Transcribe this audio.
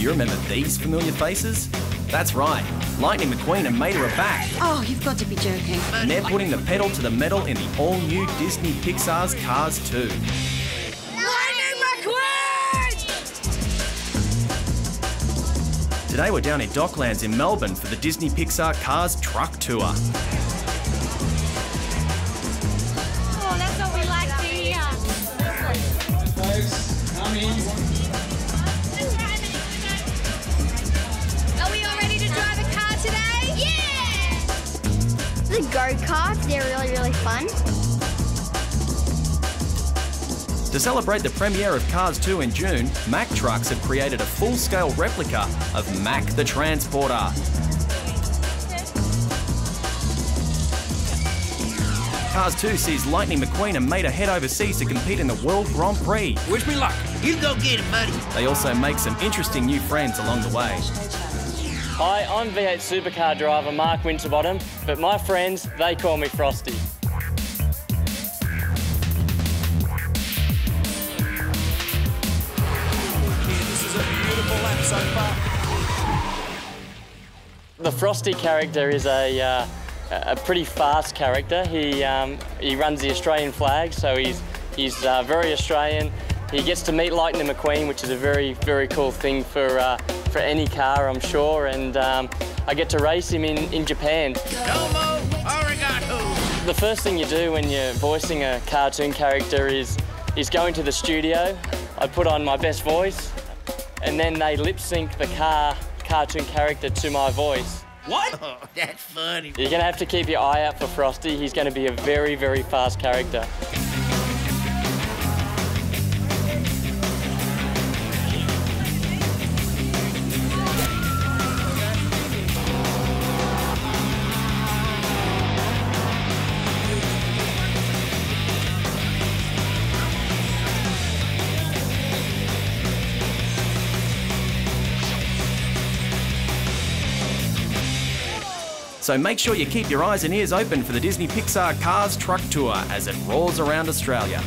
Do you remember these familiar faces? That's right, Lightning McQueen and Mater are back, Oh, you've got to be joking. and they're putting the pedal to the metal in the all new Disney Pixar's Cars 2. Lightning McQueen! Today we're down in Docklands in Melbourne for the Disney Pixar Cars Truck Tour. The go-karts, they're really, really fun. To celebrate the premiere of Cars 2 in June, Mack Trucks have created a full-scale replica of Mack the Transporter. Cars 2 sees Lightning McQueen and Mater head overseas to compete in the World Grand Prix. Wish me luck. You go get it, buddy. They also make some interesting new friends along the way. Hi, I'm V8 supercar driver Mark Winterbottom, but my friends, they call me Frosty. So. The Frosty character is a, uh, a pretty fast character. He, um, he runs the Australian flag, so he's, he's uh, very Australian. He gets to meet Lightning McQueen, which is a very, very cool thing for, uh, for any car, I'm sure, and um, I get to race him in, in Japan. Domo arigato. The first thing you do when you're voicing a cartoon character is, is go into the studio. I put on my best voice, and then they lip sync the car cartoon character to my voice. What? Oh, that's funny. You're gonna have to keep your eye out for Frosty. He's gonna be a very, very fast character. So make sure you keep your eyes and ears open for the Disney Pixar Cars Truck Tour as it roars around Australia.